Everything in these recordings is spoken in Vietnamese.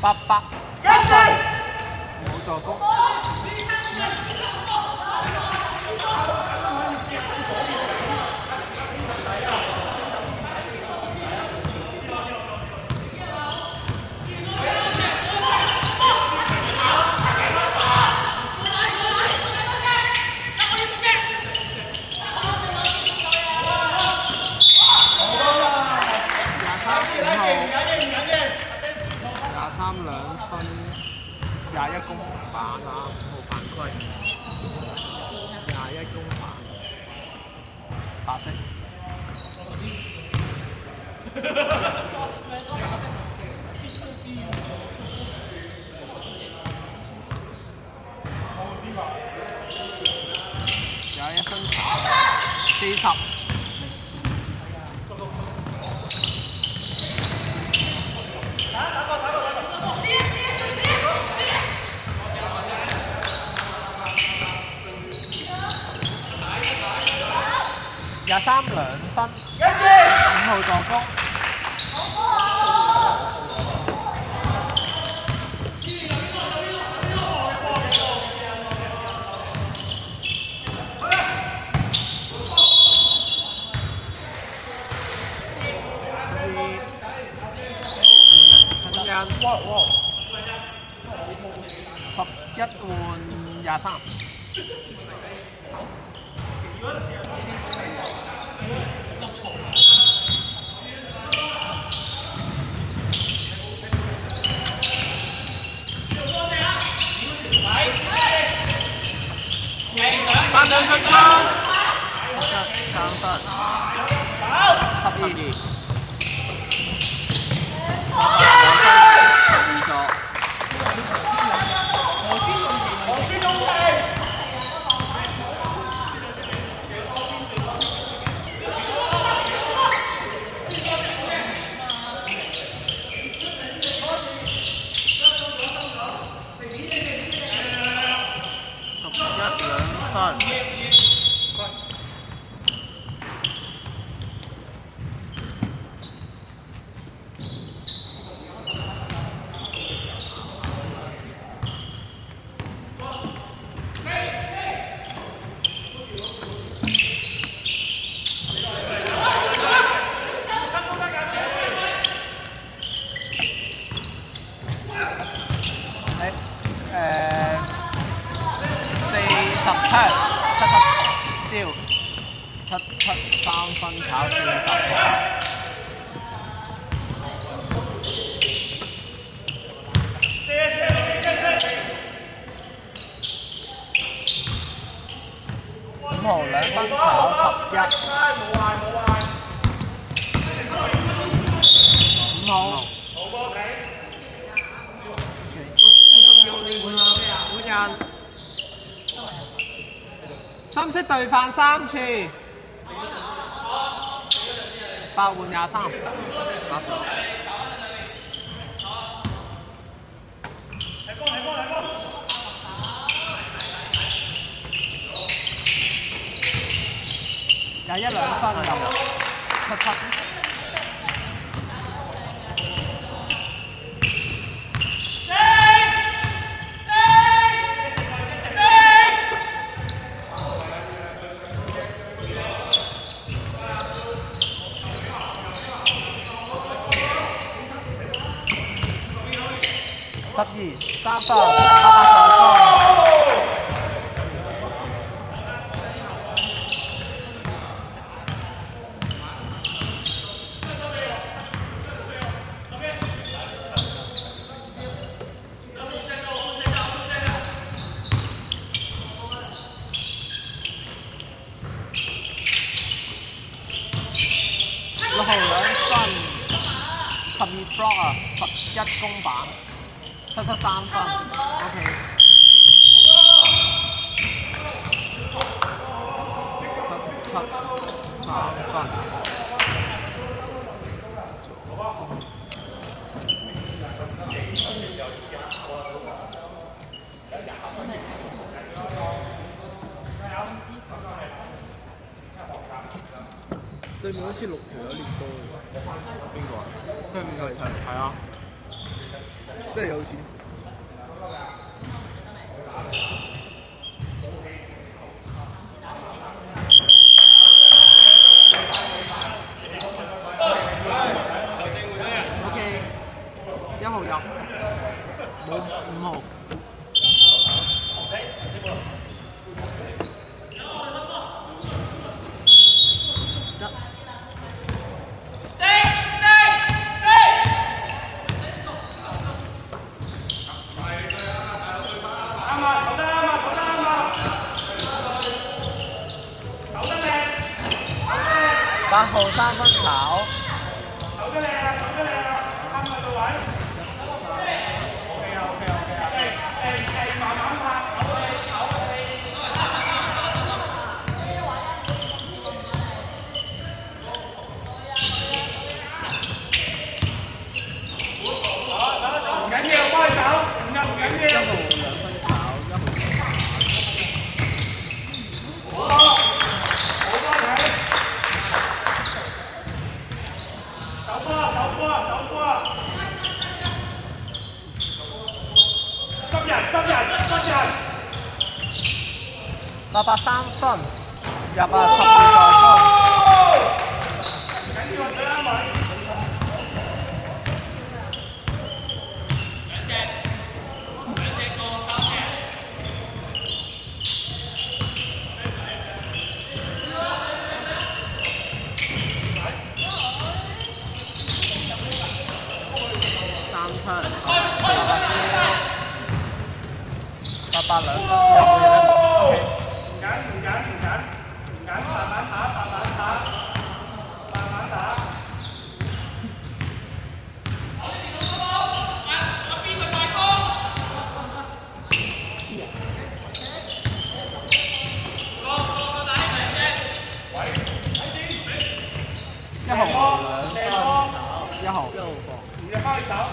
八八 classic thôi còn có Wow, wow. 十一換廿三。一人看。豪兩分跑十一。五號。識唔識對犯三次？八換廿三，八咗。嚟波嚟波嚟波！有一兩分咁。六號兩分，十二 block 啊，十一公板，七七三分，OK，七七三分。好似六條有啲多喎，邊個啊？邊個嚟？係啊，真係有錢。Son. Siapa? 好，你的號，一號，一勺。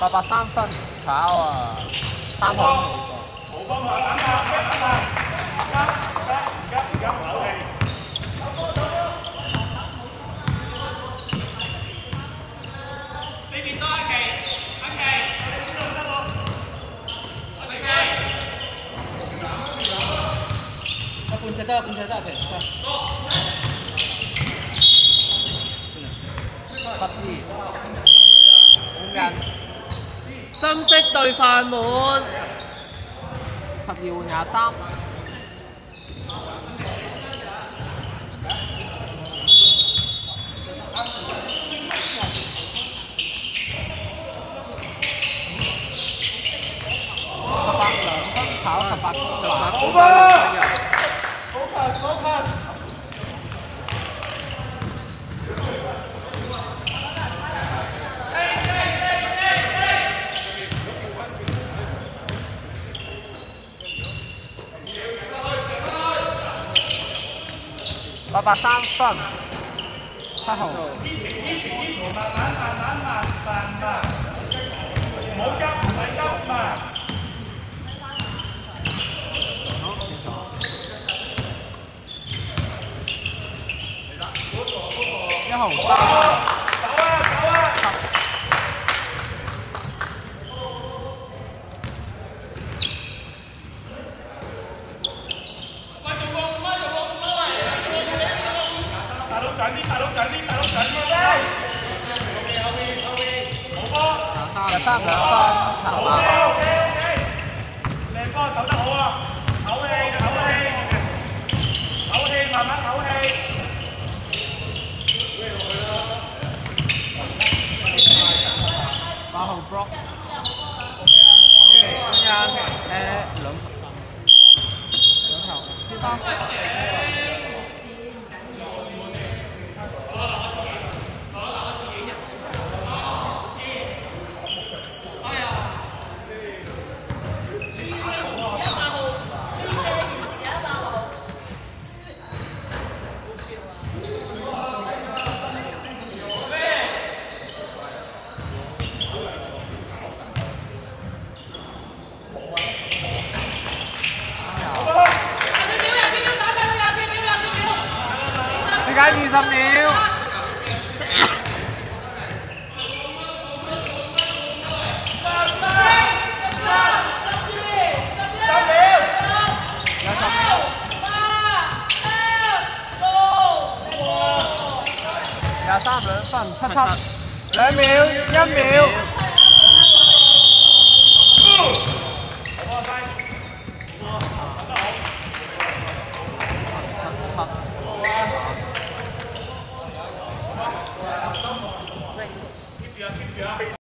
八八三分，炒啊！三分。都方法，冇方十點。好點。十點。好點。十點。十點。十點。十點。十點。十點。十八十點。十十點。十點。十八八三分，好。紅。三兩分，差唔多。靚哥守得好啊！唞氣，唞氣，唞氣，慢慢唞氣。馬後 block。中間誒兩兩頭，先生。đi dân yêu Là sao nữa? Phần sắp sắp Lấy miếu, nhấp miếu